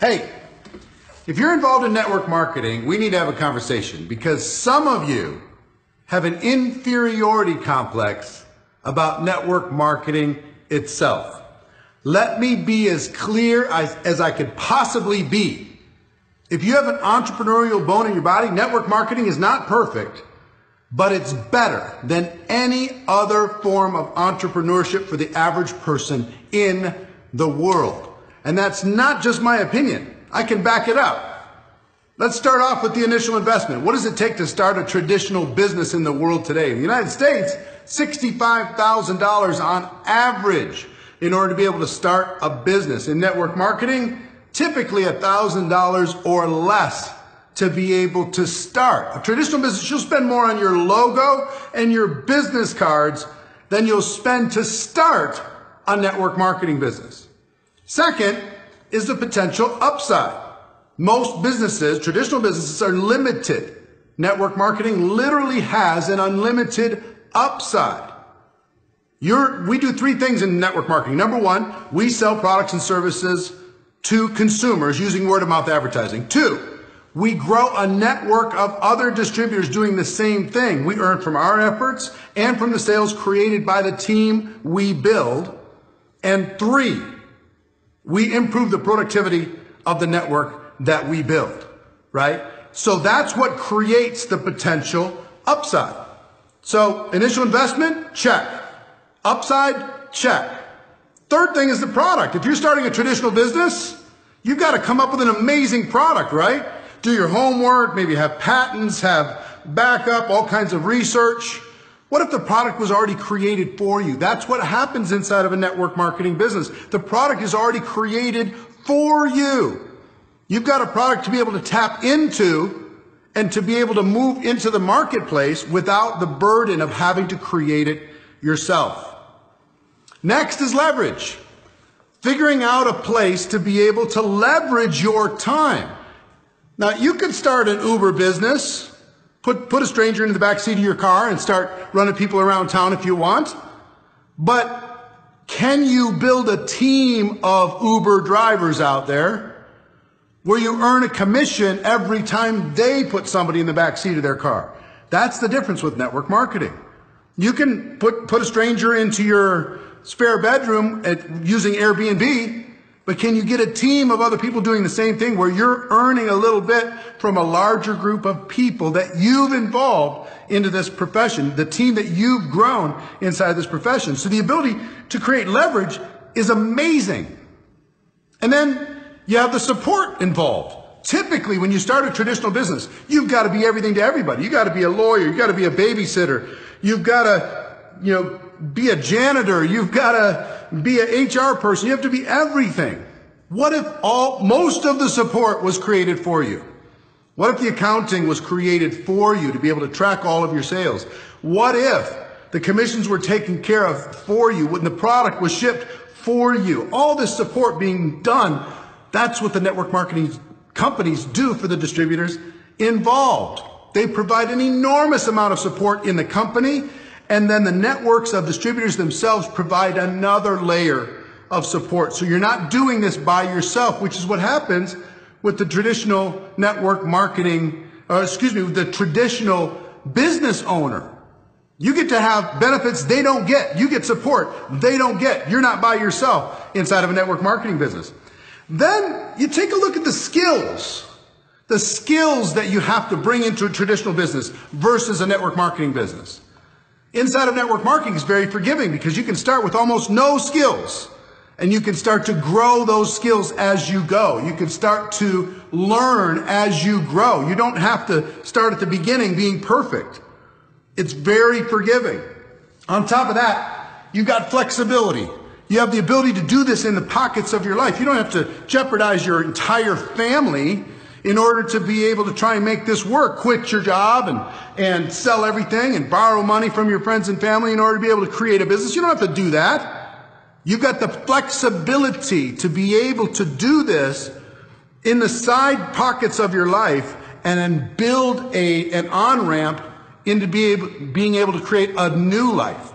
Hey, if you're involved in network marketing, we need to have a conversation because some of you have an inferiority complex about network marketing itself. Let me be as clear as, as I could possibly be. If you have an entrepreneurial bone in your body, network marketing is not perfect, but it's better than any other form of entrepreneurship for the average person in the world. And that's not just my opinion. I can back it up. Let's start off with the initial investment. What does it take to start a traditional business in the world today? In the United States, $65,000 on average in order to be able to start a business. In network marketing, typically $1,000 or less to be able to start. A traditional business, you'll spend more on your logo and your business cards than you'll spend to start a network marketing business. Second is the potential upside. Most businesses, traditional businesses, are limited. Network marketing literally has an unlimited upside. You're, we do three things in network marketing. Number one, we sell products and services to consumers using word of mouth advertising. Two, we grow a network of other distributors doing the same thing. We earn from our efforts and from the sales created by the team we build. And three, we improve the productivity of the network that we build, right? So that's what creates the potential upside. So initial investment, check. Upside, check. Third thing is the product. If you're starting a traditional business, you've got to come up with an amazing product, right? Do your homework, maybe have patents, have backup, all kinds of research. What if the product was already created for you? That's what happens inside of a network marketing business. The product is already created for you. You've got a product to be able to tap into and to be able to move into the marketplace without the burden of having to create it yourself. Next is leverage. Figuring out a place to be able to leverage your time. Now, you could start an Uber business Put, put a stranger into the back seat of your car and start running people around town if you want. But can you build a team of Uber drivers out there where you earn a commission every time they put somebody in the back seat of their car? That's the difference with network marketing. You can put, put a stranger into your spare bedroom at, using Airbnb but can you get a team of other people doing the same thing where you're earning a little bit from a larger group of people that you've involved into this profession, the team that you've grown inside this profession? So the ability to create leverage is amazing. And then you have the support involved. Typically, when you start a traditional business, you've got to be everything to everybody. You've got to be a lawyer. You've got to be a babysitter. You've got to, you know, be a janitor. You've got to be an HR person. You have to be everything. What if all, most of the support was created for you? What if the accounting was created for you to be able to track all of your sales? What if the commissions were taken care of for you when the product was shipped for you? All this support being done, that's what the network marketing companies do for the distributors involved. They provide an enormous amount of support in the company and then the networks of distributors themselves provide another layer of support. So you're not doing this by yourself, which is what happens with the traditional network marketing, or excuse me, with the traditional business owner. You get to have benefits they don't get. You get support they don't get. You're not by yourself inside of a network marketing business. Then you take a look at the skills. The skills that you have to bring into a traditional business versus a network marketing business. Inside of network marketing is very forgiving because you can start with almost no skills and you can start to grow those skills as you go. You can start to learn as you grow. You don't have to start at the beginning being perfect. It's very forgiving. On top of that, you've got flexibility. You have the ability to do this in the pockets of your life. You don't have to jeopardize your entire family in order to be able to try and make this work. Quit your job and, and sell everything and borrow money from your friends and family in order to be able to create a business. You don't have to do that. You've got the flexibility to be able to do this in the side pockets of your life and then build a, an on ramp into be able, being able to create a new life.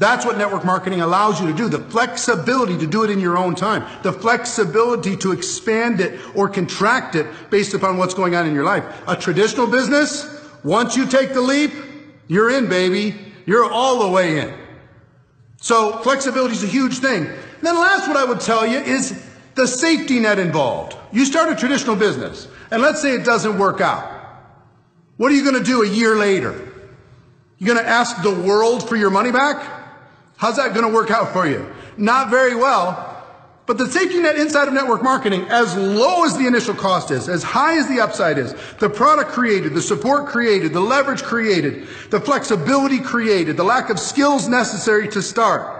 That's what network marketing allows you to do. The flexibility to do it in your own time. The flexibility to expand it or contract it based upon what's going on in your life. A traditional business, once you take the leap, you're in, baby. You're all the way in. So flexibility is a huge thing. And then last, what I would tell you is the safety net involved. You start a traditional business, and let's say it doesn't work out. What are you going to do a year later? You're going to ask the world for your money back? How's that going to work out for you? Not very well. But the safety net inside of network marketing, as low as the initial cost is, as high as the upside is, the product created, the support created, the leverage created, the flexibility created, the lack of skills necessary to start,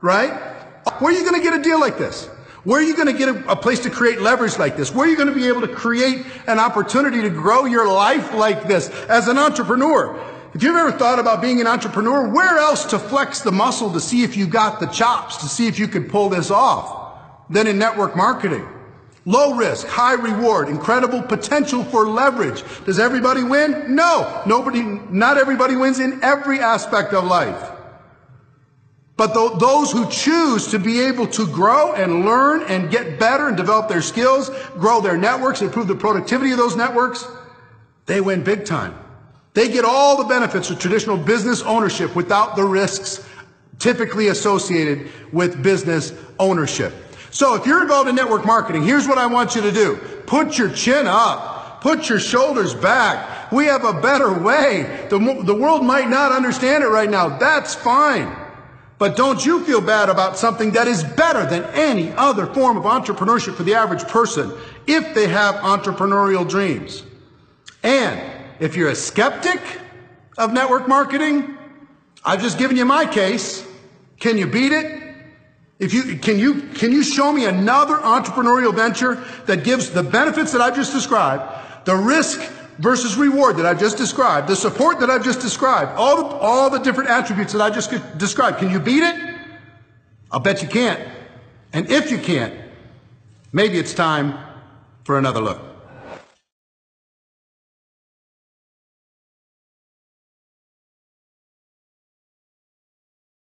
right? Where are you going to get a deal like this? Where are you going to get a, a, place to create leverage like this? Where are you going to be able to create an opportunity to grow your life like this as an entrepreneur? If you've ever thought about being an entrepreneur, where else to flex the muscle to see if you got the chops, to see if you can pull this off than in network marketing? Low risk, high reward, incredible potential for leverage. Does everybody win? No. Nobody, not everybody wins in every aspect of life. But th- those who choose to be able to grow and learn and get better and develop their skills, grow their networks, improve the productivity of those networks, they win big time. They get all the benefits of traditional business ownership without the risks typically associated with business ownership. So if you're involved in network marketing, here's what I want you to do. Put your chin up. Put your shoulders back. We have a better way. The, the world might not understand it right now. That's fine. But don't you feel bad about something that is better than any other form of entrepreneurship for the average person if they have entrepreneurial dreams. And if you're a skeptic of network marketing, I've just given you my case. Can you beat it? If you, can you, can you show me another entrepreneurial venture that gives the benefits that I've just described, the risk versus reward that I've just described, the support that I've just described, all the, all the different attributes that I just described. Can you beat it? I'll bet you can't. And if you can't, maybe it's time for another look.